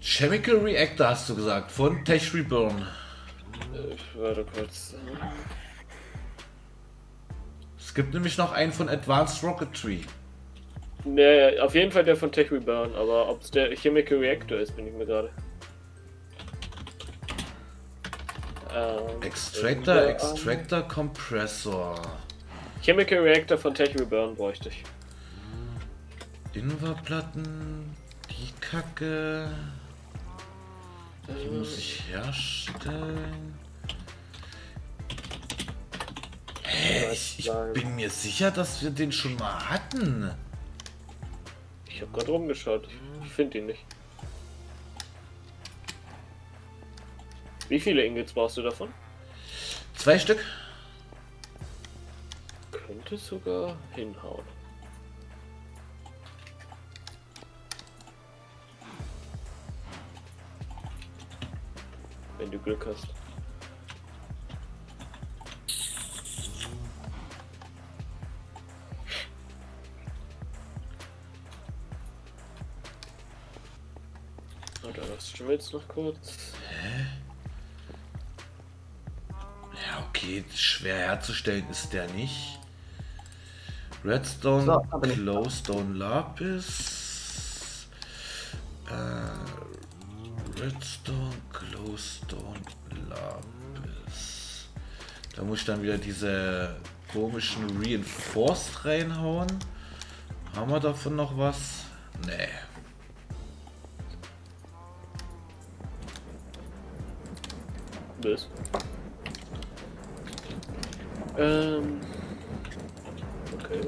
Chemical Reactor hast du gesagt, von Tech Reburn. Ich warte kurz. Es gibt nämlich noch einen von Advanced Rocketry. Nee, auf jeden Fall der von Tech Reburn, aber ob es der Chemical Reactor ist, bin ich mir gerade. Ähm, Extractor, irgendwo- Extractor, Kompressor. Chemical Reactor von Tech Reburn bräuchte ich. Inverplatten, die Kacke. Die muss ich herstellen. Hä, ich, ich bin mir sicher, dass wir den schon mal hatten. Ich habe gerade rumgeschaut. Ich, ich finde ihn nicht. Wie viele Ingots brauchst du davon? Zwei Stück. Könnte sogar hinhauen. Wenn du Glück hast. Oder was schmilzt noch kurz? Okay, schwer herzustellen ist der nicht. Redstone, So. Glowstone, Lapis. Äh, Redstone, Glowstone, Lapis. Da muss ich dann wieder diese komischen Reinforced reinhauen. Haben wir davon noch was? Nee. Bis. Ähm. Okay.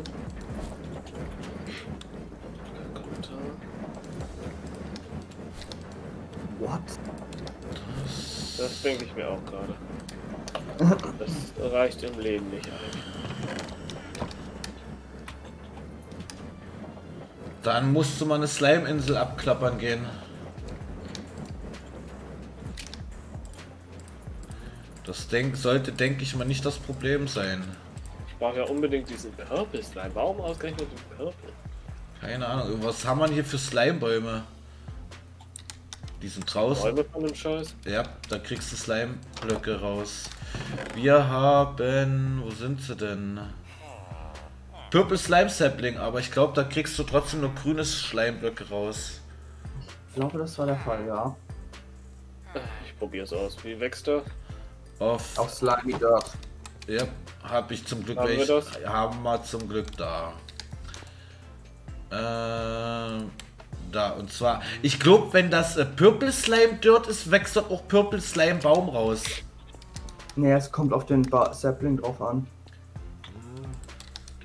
What? Das denke ich mir auch gerade. Das reicht im Leben nicht eigentlich. Dann musste man eine Slime-Insel abklappern gehen. Das denk, sollte, denke ich mal, nicht das Problem sein. Ich brauche ja unbedingt diesen Purple Slime. Warum ausgerechnet den Purple? Keine Ahnung, was haben wir hier für Slime-Bäume? Die sind draußen. Räume von dem Scheiß? Ja, da kriegst du Slime-Blöcke raus. Wir haben. Wo sind sie denn? Purple Slime Sapling, aber ich glaube, da kriegst du trotzdem nur grüne Schleimblöcke raus. Ich glaube, das war der Fall, ja. Ich probier's aus. Wie wächst er? Auf. Auf Slimy Dirt. Ja, habe ich zum Glück Haben wir welche. das? Haben wir zum Glück da. Äh, da und zwar, ich glaube, wenn das äh, Purple Slime Dirt ist, wächst dort auch Purple Slime Baum raus. Nee, es kommt auf den ba Sapling drauf an.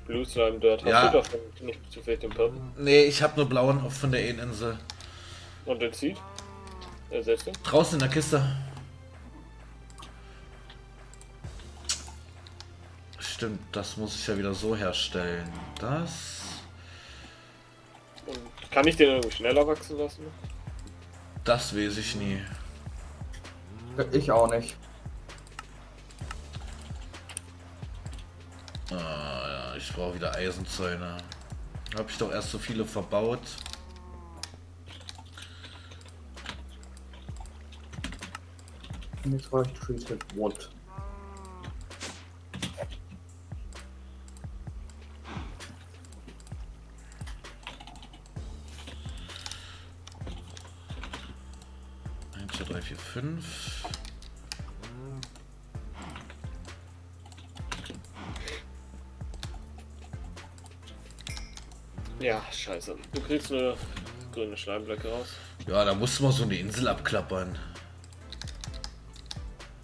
Blue Slime Dirt. Hast Ja. du davon nicht zufällig den Purple? Nee, ich habe nur blauen auf- von der Insel. Und den Seed? Ersetzt ihn? Draußen in der Kiste. Stimmt, das muss ich ja wieder so herstellen. Das. Und kann ich den irgendwie schneller wachsen lassen? Das weiß ich nie. Ich auch nicht. Ah, ja, ich brauche wieder Eisenzäune. Habe ich doch erst so viele verbaut. Jetzt brauche ich Treated Wood. Scheiße. Du kriegst nur grüne Schleimblöcke raus. Ja, da muss man so eine Insel abklappern.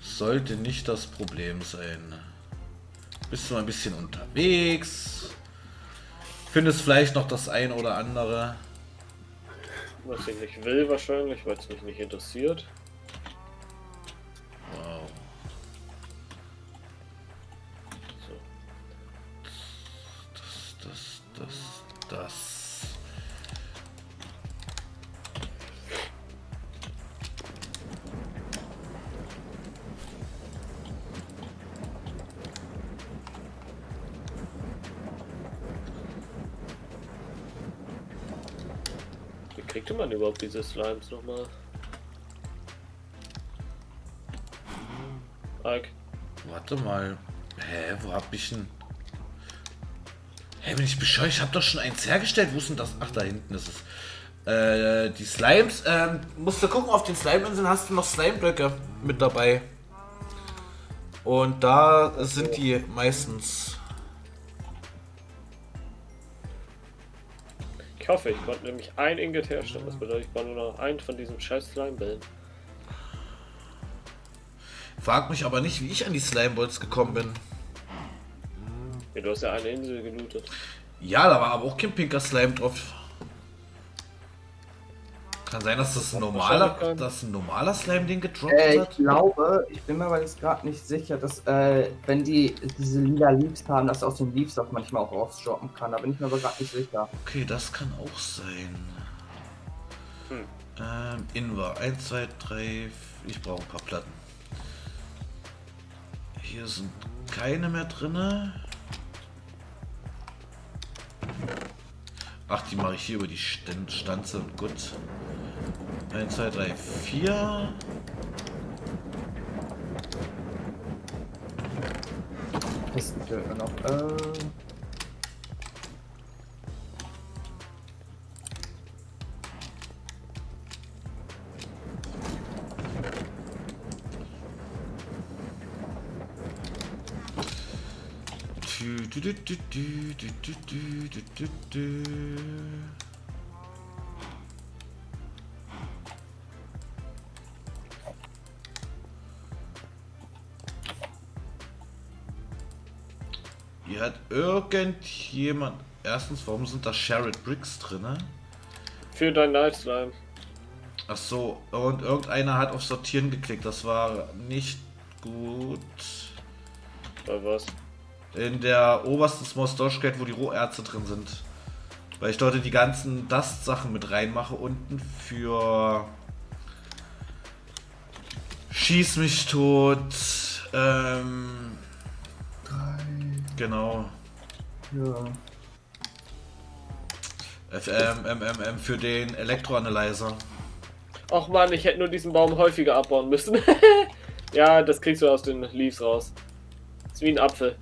Sollte nicht das Problem sein. Bist du mal ein bisschen unterwegs. Findest vielleicht noch das ein oder andere. Was ich nicht will wahrscheinlich, weil es mich nicht interessiert. Wow. So. Das, das, das, das. Man überhaupt diese Slimes nochmal? Ike, Warte mal. Hä, wo hab ich denn... Hä, bin ich bescheuert? Ich hab doch schon eins hergestellt. Wo ist denn das? Ach, da hinten ist es. Äh, die Slimes, ähm, musst du gucken, auf den Slime-Inseln hast du noch Slime-Blöcke mit dabei. Und da sind die meistens. Hoffe, ich konnte nämlich ein Ingot herstellen. Das bedeutet, ich brauche nur noch einen von diesen scheiß Slime-Bällen. Frag mich aber nicht, wie ich an die Slime-Balls gekommen bin. Ja, du hast ja eine Insel gelootet. Ja, da war aber auch kein pinker Slime drauf. Kann sein, dass das ein normaler, dass ein normaler Slime den gedroppt Äh, ich hat. glaube, ich bin mir aber jetzt gerade nicht sicher, dass, äh, wenn die diese lila Leaves haben, dass aus den Leaves auch manchmal auch rausdroppen kann. Da bin ich mir aber gerade nicht sicher. Okay, das kann auch sein. Hm. Ähm, Invar. 1, 2, 3. Ich brauche ein paar Platten. Hier sind keine mehr drinne. Ach, die mache ich hier über die Stan- Stanze und gut. 1, 2, 3, 4. Kisten fehlt mir noch. Äh, Tü, tü, tü, tü, tü, tü, tü, tü, tü, Hier hat irgendjemand. Erstens, warum sind da Sherrod Bricks drinne? Für dein Night Slime. Ach so, und irgendeiner hat auf Sortieren geklickt. Das war nicht gut. Bei was? In der obersten Small Storage Gate, wo die Roherze drin sind. Weil ich dort die ganzen Dust-Sachen mit reinmache unten für Schieß mich tot. Ähm, genau. ja. F ähm, ähm, für den Elektroanalyzer. Ach man, ich hätte nur diesen Baum häufiger abbauen müssen. ja, das kriegst du aus den Leaves raus. Ist wie ein Apfel.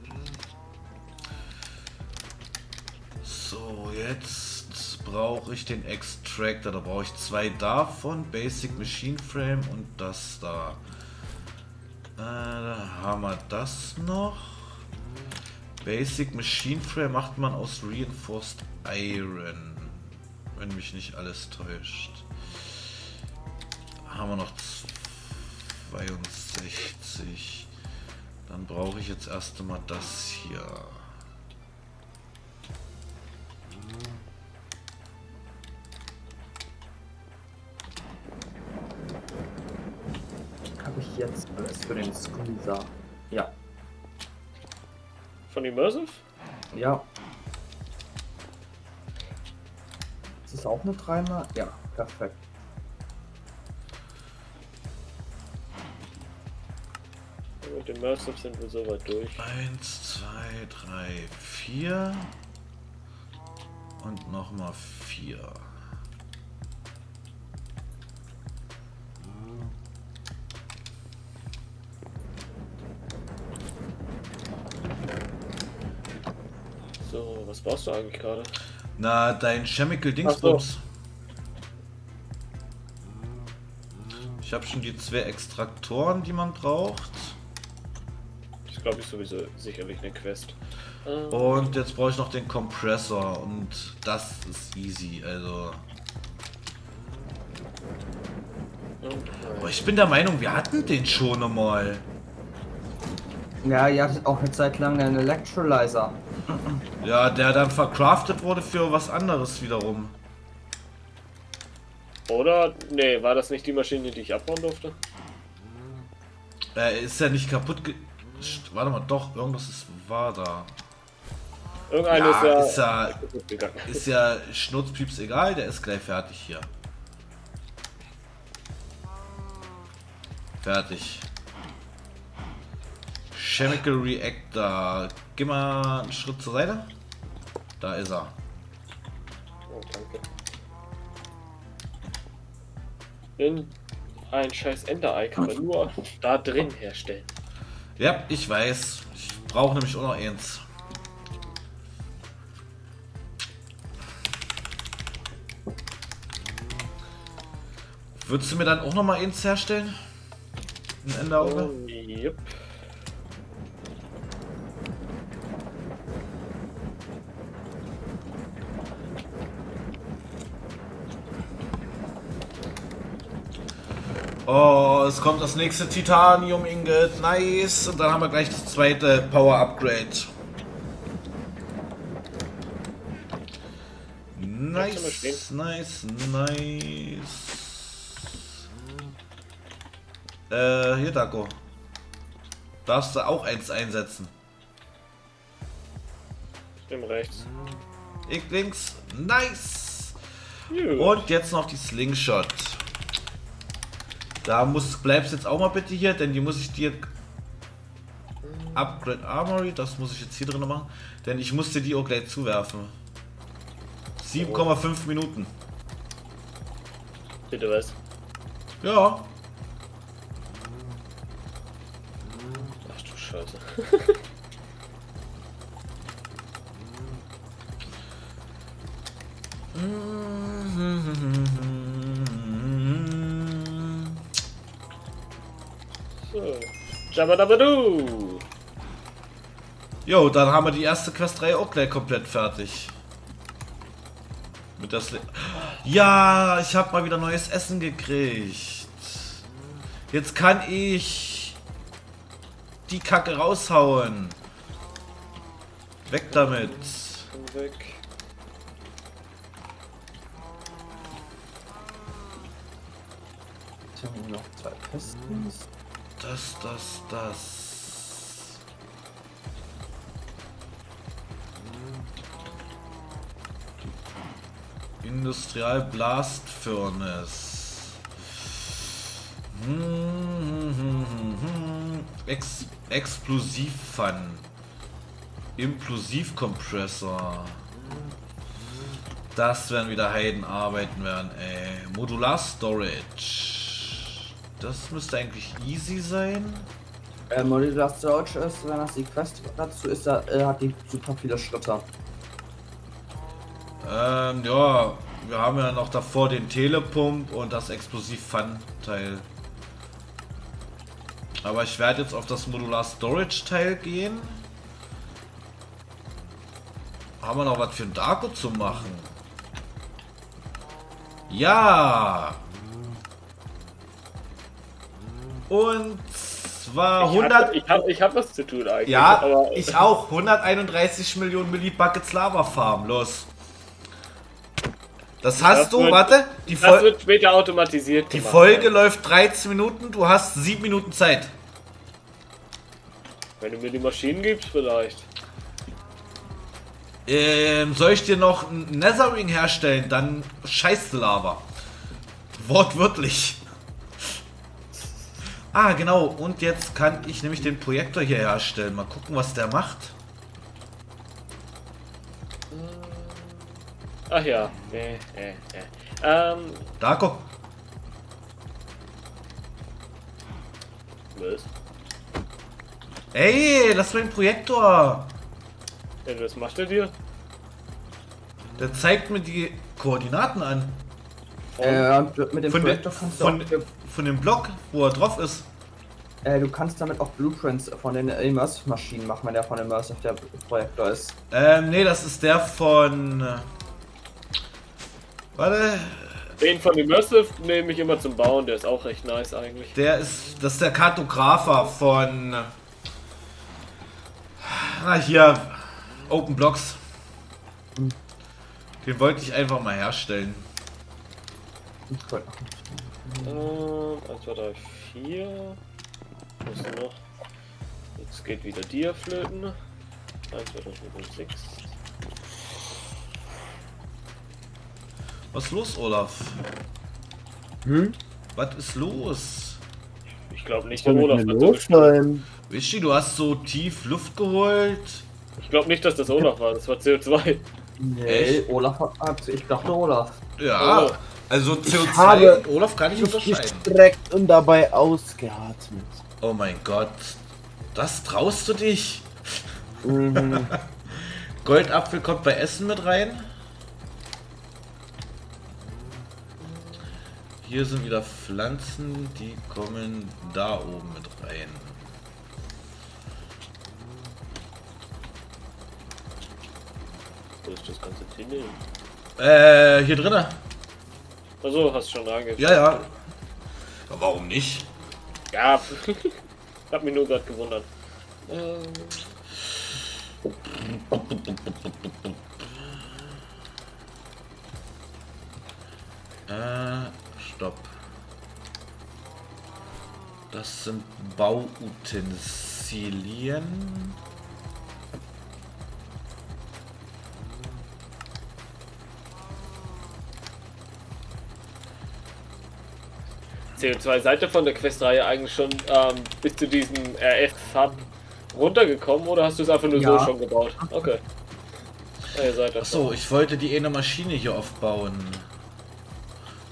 So, jetzt brauche ich den Extractor. Da brauche ich zwei davon. Basic Machine Frame und das da. Äh, da haben wir das noch. Basic Machine Frame macht man aus Reinforced Iron. Wenn mich nicht alles täuscht. Haben wir noch 62. Dann brauche ich jetzt erst einmal das hier. Habe ich jetzt alles für den Squeezer? Ja. Von Immersive? Ja. Ist das auch eine dreimal? Ja, perfekt. Mit Immersive sind wir soweit durch. 1, 2, 3, 4 und nochmal 4. So, was brauchst du eigentlich gerade? Na, dein Chemical Dingsbums. Ich habe schon die zwei Extraktoren, die man braucht. Das glaube ich sowieso sicherlich eine Quest. Äh, Und jetzt brauche ich noch den Kompressor und das ist easy. Also, aber ich bin der Meinung, wir hatten den schon einmal. Ja, ihr hattet auch eine Zeit lang einen Electrolyzer. Ja, der dann verkraftet wurde für was anderes wiederum. Oder? Nee, war das nicht die Maschine, die ich abbauen durfte? Äh, ist ja nicht kaputt ge... Warte mal, doch, irgendwas ist, war da. Irgendeine Ja, ist ist ja, ja, kaputt gegangen. ist ja Schnurzpieps egal, der ist gleich fertig hier. Fertig. Chemical Reactor. Geh mal einen Schritt zur Seite. Da ist er. Oh, danke. Denn ein scheiß Ender-Eye kann man nur da drin herstellen. Ja, ich weiß. Ich brauche nämlich auch noch eins. Würdest du mir dann auch noch mal eins herstellen? Ein Enderauge? Oh, Jupp. Oh, es kommt das nächste Titanium Ingot. Nice. Und dann haben wir gleich das zweite Power Upgrade. Bleibst du mal Nice, nice, nice. Äh, hier, Daco. Darfst du auch eins einsetzen? Dem rechts. Ich links. Nice. Gut. Und jetzt noch die Slingshot. Da muss, bleibst jetzt auch mal bitte hier, denn die muss ich dir Upgrade Armory, das muss ich jetzt hier drin machen, denn ich musste die auch gleich zuwerfen. 7,5 Minuten. Bitte was? Ja, Ach du Scheiße. Jabadabadu! Jo, dann haben wir die erste Quest 3 auch gleich komplett fertig. Mit der Sli Ja, ich habe mal wieder neues Essen gekriegt. Jetzt kann ich die Kacke raushauen. Weg damit. Weg. Jetzt haben wir noch zwei Pistons. Das, das, das. Industrial Blast Furnace. Hm, hm, hm. Ex Explosivfun. Implosivkompressor. Das werden wieder Heidenarbeiten werden, ey. Modular Storage. Das müsste eigentlich easy sein. Äh, Modular Storage ist, wenn das die Quest dazu ist, da äh, hat die super viele Schritte. Ähm, ja, wir haben ja noch davor den Telepump und das Explosiv-Fun-Teil. Aber ich werde jetzt auf das Modular Storage-Teil gehen. Haben wir noch was für ein Darko zu machen? Ja! Und zwar Ich 100... hab, ich, hab, ich hab was zu tun eigentlich. Ja, aber ich auch. 131 Millionen Millibuckets Lava Farm. Los. Das hast Das du, wird- warte, die, das Fol wird später automatisiert. die gemacht. Folge läuft 13 Minuten, du hast 7 Minuten Zeit. Wenn du mir die Maschinen gibst, vielleicht. Ähm, soll ich dir noch ein Netherring herstellen? Dann scheiß Lava. Wortwörtlich. Ah, genau. Und jetzt kann ich nämlich den Projektor hier herstellen. Mal gucken, was der macht. Ach ja. Äh, äh, äh. Ähm, Da, guck. was? Ey, lass mal den Projektor. Ja, was macht er dir? Der zeigt mir die Koordinaten an. Äh, mit dem Von, der, Projektor kannst du von, auch, von dem Block, wo er drauf ist. äh, du kannst damit auch Blueprints von den Immersive-Maschinen machen, wenn der von Immersive der Projektor ist. Ähm, nee, das ist der von. äh, Warte, Den von Immersive nehme ich immer zum Bauen, der ist auch recht nice eigentlich. der ist. Das ist der Kartografer von. Ah, hier. Open Blocks. Den wollte ich einfach mal herstellen. Ich wollte Ähm, 1, 2, 3, 4. Was noch? Jetzt geht wieder dir flöten. 1, 2, 3, 4, 5, 6. Was ist los, Olaf? Hm? Was ist los? Ich glaube nicht, der Olaf hat los sein? Wischi, du hast so tief Luft geholt. Ich glaube nicht, dass das Olaf war, das war CO2. Nee, Echt? Olaf hat, ich dachte Olaf. Ja. Oh. Also CO2, habe Olaf kann ich unterscheiden. gestreckt und dabei ausgeatmet. Oh mein Gott. Das traust du dich? Mhm. Goldapfel kommt bei Essen mit rein. Hier sind wieder Pflanzen, die kommen da oben mit rein. Wo ist das ganze Ding? Äh, hier drinnen. Achso, hast schon angefangen. Ja, ja. ja. Warum nicht? Ja, hab mich nur gerade gewundert. Ähm, Äh, stopp. Das sind Bauutensilien. CO2, seid ihr von der Questreihe eigentlich schon ähm, bis zu diesem RF-Hub runtergekommen oder hast du es einfach nur Ja. so schon gebaut? Okay. Ja. Achso, ich wollte die eine Maschine hier aufbauen.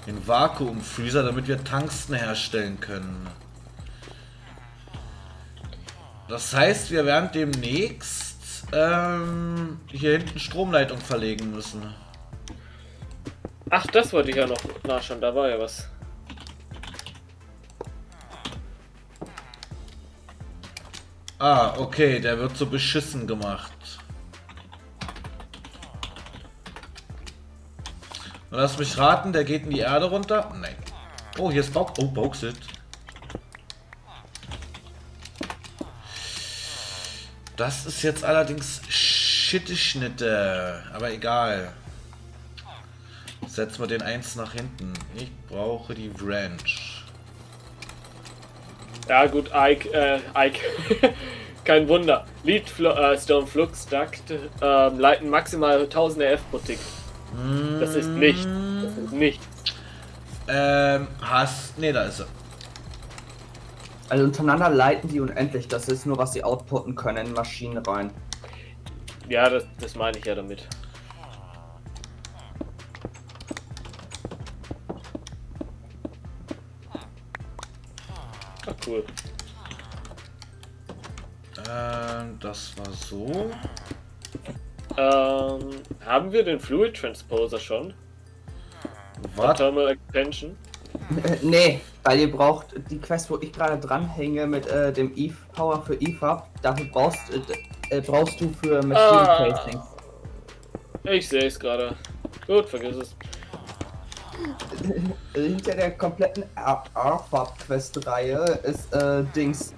Den Vakuumfreezer, damit wir Tungsten herstellen können. Das heißt, wir werden demnächst ähm, hier hinten Stromleitung verlegen müssen. Ach, das wollte ich ja noch nachschauen, da war ja was. Ah, okay, der wird so beschissen gemacht. Lass mich raten, der geht in die Erde runter? Nein. Oh, hier ist Bauch. Oh, Bauxit. Das ist jetzt allerdings Schitte-Schnitte. Aber egal. Setzen wir den eins nach hinten. Ich brauche die Branch. Ja gut, Ike, äh, Ike. Kein Wunder. Lead Flo äh, Stone Flux Duct ähm, leiten maximal 1000 RF pro Tick. Das ist nicht. Das ist nicht. Ähm, hast. Ne, da ist er. Also untereinander leiten die unendlich. Das ist nur, was sie outputten können in Maschinen rein. Ja, das, das meine ich ja damit. Cool. Ähm, das war so. Ähm, haben wir den Fluid Transposer schon? Warte. Thermal Expansion? Äh, nee, weil ihr braucht die Quest, wo ich gerade dranhänge mit äh, dem Eve Power für EFAB, dafür brauchst, äh, äh, brauchst du für Machine Ah. Casing. Ich sehe es gerade. Gut, vergiss es. Äh, Hinter der kompletten RFAB-Quest-Reihe ist äh, Dings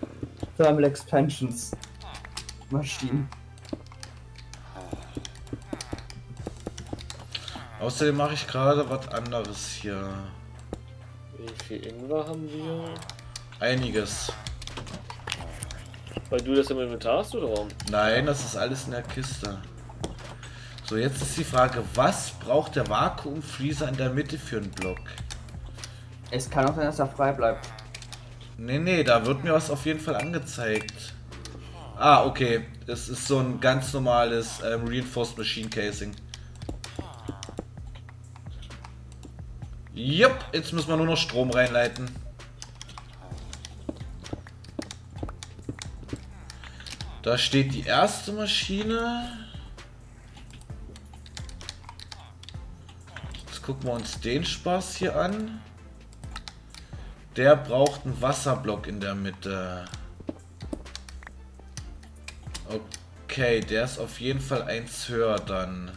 Thermal Expansions Maschinen. Außerdem mache ich gerade was anderes hier. Wie viel Ingwer haben wir? Einiges. Weil du das im Inventar hast oder warum? Nein, das ist alles in der Kiste. So, jetzt ist die Frage, was braucht der Vakuumfreezer in der Mitte für einen Block? Es kann auch sein, dass er frei bleibt. Nee, nee, da wird mir was auf jeden Fall angezeigt. Ah, okay. Es ist so ein ganz normales ähm, Reinforced Machine Casing. Jupp, jetzt müssen wir nur noch Strom reinleiten. Da steht die erste Maschine. Gucken wir uns den Spaß hier an. Der braucht einen Wasserblock in der Mitte. Okay, der ist auf jeden Fall eins höher dann.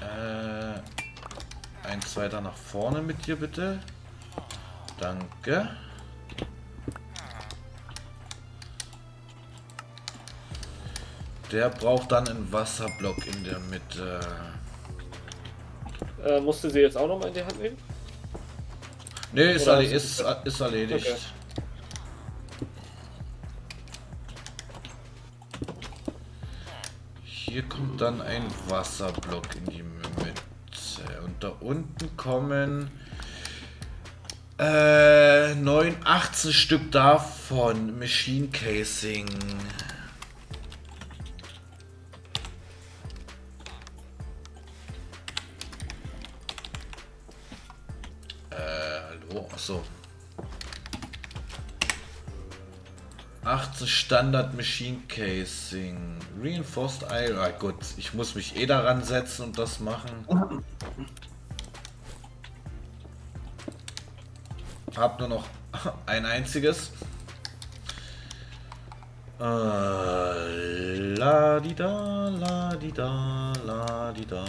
Äh, eins weiter nach vorne mit dir bitte. Danke. Der braucht dann einen Wasserblock in der Mitte. Äh, musst du sie jetzt auch noch mal in die Hand nehmen? Ne, ist, erle ist, ist erledigt. Okay. Hier kommt dann ein Wasserblock in die Mitte. Und da unten kommen Äh, 9, 18 Stück davon. Machine Casing. 18 Standard Machine Casing. Reinforced Iron. Ah, gut, ich muss mich eh daran setzen und das machen. Hab nur noch ein einziges. Äh, la di da, la di da, la di da.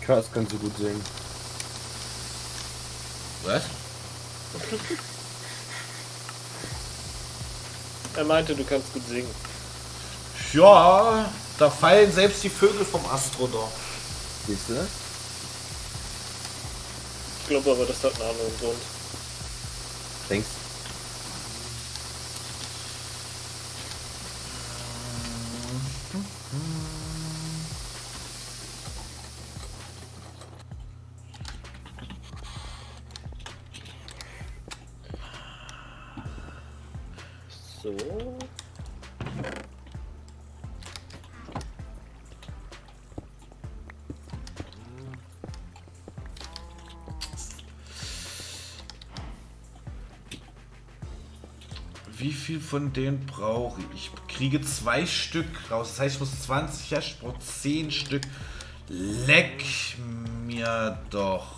Krass, kannst du gut singen. Was? Er meinte, du kannst gut singen. Ja, da fallen selbst die Vögel vom Astrodor. Siehst du? Ich glaube aber, das hat einen anderen Grund. Denkst von denen brauche ich? Ich kriege zwei Stück raus. Das heißt, ich muss 20, ja, ich brauche 10 Stück. Leck mir doch.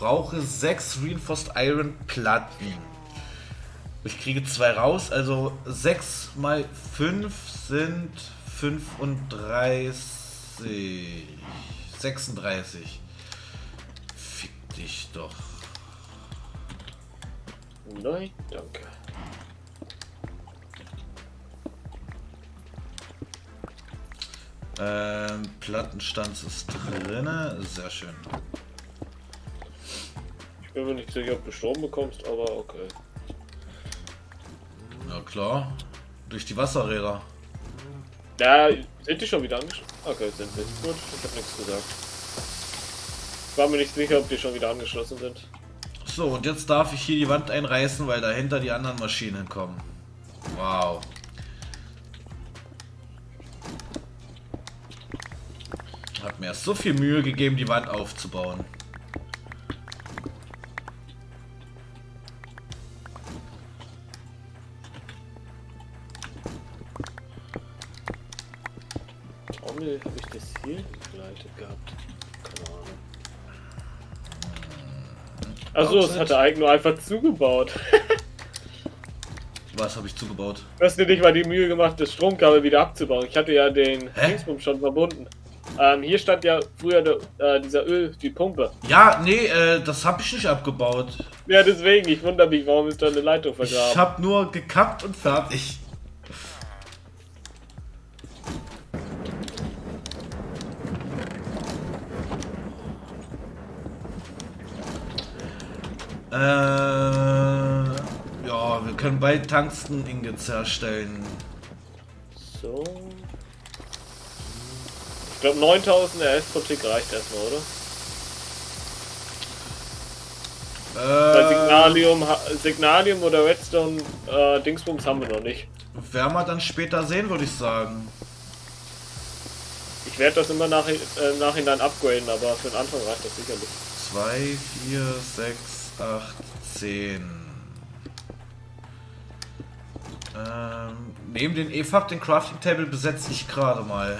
Brauche sechs Reinforced Iron Platten. Ich kriege zwei raus, also 6 mal 5 sind 35. 36. Fick dich doch. nein, danke. Ähm, Plattenstanz ist drinne. Sehr schön. Ich bin mir nicht sicher, ob du Strom bekommst, aber okay. Ja klar. Durch die Wasserräder. Ja, sind die schon wieder angeschlossen? Okay, sind sie. Gut, ich habe nichts gesagt. Ich war mir nicht sicher, ob die schon wieder angeschlossen sind. So, und jetzt darf ich hier die Wand einreißen, weil dahinter die anderen Maschinen kommen. Wow. Hat mir erst so viel Mühe gegeben, die Wand aufzubauen. Achso, es hat der Ike nur einfach zugebaut. Was habe ich zugebaut? Du hast dir nicht mal die Mühe gemacht, das Stromkabel wieder abzubauen. Ich hatte ja den? Dingsbum schon verbunden. Ähm, hier stand ja früher der, äh, dieser Öl, die Pumpe. Ja, nee, äh, das habe ich nicht abgebaut. Ja, deswegen, ich wundere mich, warum ist da eine Leitung Ich vergraben. habe nur gekappt und fertig. Äh, ja, wir können bald Tungsten Ingots herstellen. So. Ich glaube 9000 RS pro Tick reicht erstmal, oder? Weil Äh, Signalium, ha- Signalium oder Redstone äh, Dingsbums haben wir noch nicht. werden wir dann später sehen, würde ich sagen. Ich werde das immer nach, äh, im Nachhinein upgraden, aber für den Anfang reicht das sicherlich. 2, 4, 6, 8, 10. Ähm, neben den EFAB, den Crafting Table, besetze ich gerade mal.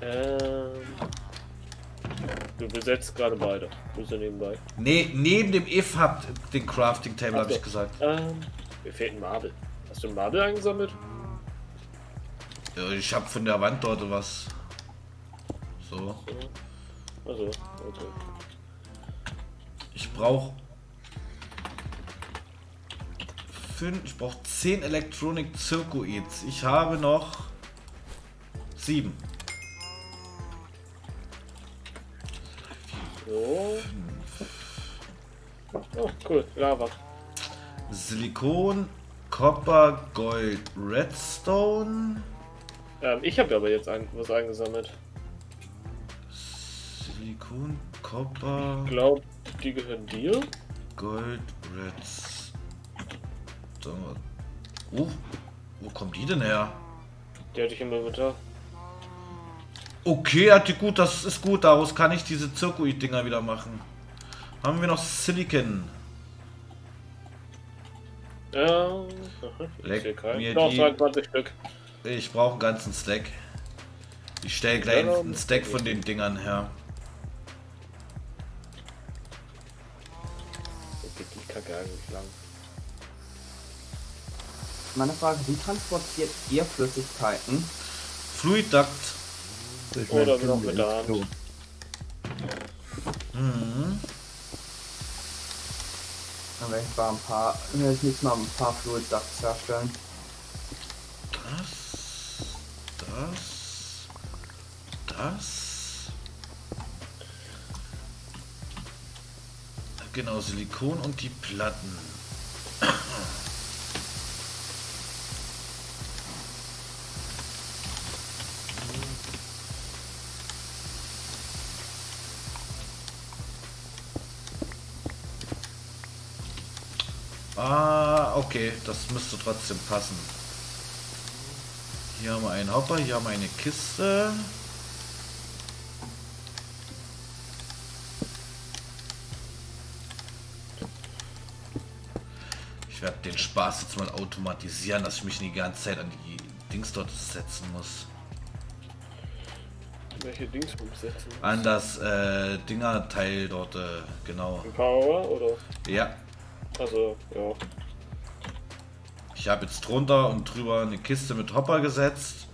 Ähm, du besetzt gerade beide. Du bist ja nebenbei. Nee, neben dem EFAB, den Crafting Table, habe ich gesagt. Ähm, mir fehlt ein Marble. Hast du ein Marble eingesammelt? Ja, ich habe von der Wand dort was. So. Also, okay. Ich brauche fünf, ich brauche 10 Electronic Circuits. Ich habe noch 7. So. Oh, cool. Lava. Silikon, Copper, Gold, Redstone. Ähm, ich habe aber jetzt ein, was eingesammelt. Silikon, Copper, Ich glaube, die gehören dir. Gold, Redstone. Oh, wo kommt die denn her? Die hatte ich im Inventar. Okay, hat die gut, das ist gut. Daraus kann ich diese Zirkuit-Dinger wieder machen. Haben wir noch Silicon? Ja. Ich Leck mir Doch, die- 22 Stück. Ich brauche einen ganzen Stack. Ich stelle gleich Ja, einen Stack von den Dingern her. Eigentlich lang? Meine Frage, wie transportiert ihr Flüssigkeiten? Fluid Duct. Durch Oder noch mit der Hand. Mhm. Dann werde ich mal ein paar, werde ich nächstes Mal ein paar Fluid Ducts herstellen. Das. Das. Das. Genau, Silikon und die Platten. Ah, okay, das müsste trotzdem passen. Hier haben wir einen Hopper, hier haben wir eine Kiste. Den Spaß jetzt mal automatisieren, dass ich mich nicht die ganze Zeit an die Dings dort setzen muss. Welche Dings umsetzen? An das äh, Dingerteil dort, äh, genau. Power oder? Ja, Also, ja. ich habe jetzt drunter und drüber eine Kiste mit Hopper gesetzt.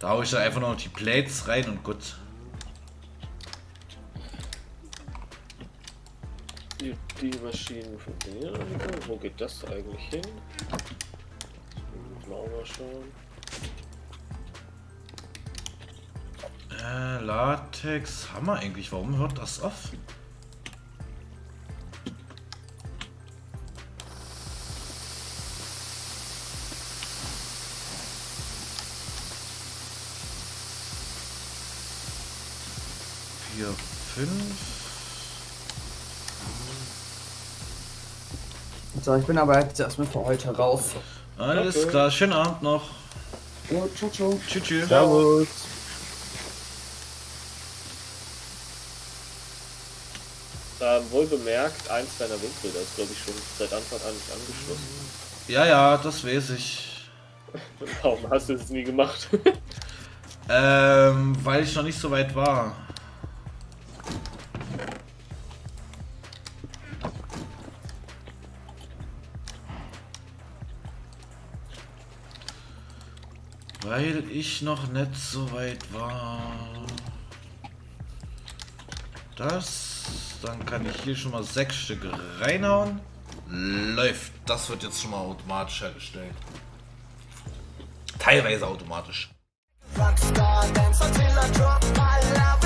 Da haue ich dann einfach noch die Plates rein und gut. Die, Maschinen funktionieren. Wo geht das eigentlich hin? Müssen wir schauen. Äh, Latex wir eigentlich. Warum hört das auf? Vier, fünf. So, ich bin aber jetzt erstmal für heute raus. Alles Okay. klar, schönen Abend noch. Jo, ciao, ciao. Tschüss. tschüss. Servus. Ähm, wohl bemerkt, eins deiner Windbilder ist, glaube ich, schon seit Anfang an nicht angeschlossen. Ja, ja, das weiß ich. Warum hast du es nie gemacht? Ähm, weil ich noch nicht so weit war. Weil ich noch nicht so weit war. Das, dann kann ich hier schon mal sechs Stück reinhauen. Läuft. Das wird jetzt schon mal automatisch hergestellt. Teilweise automatisch. Rockstar, dance until I drop my love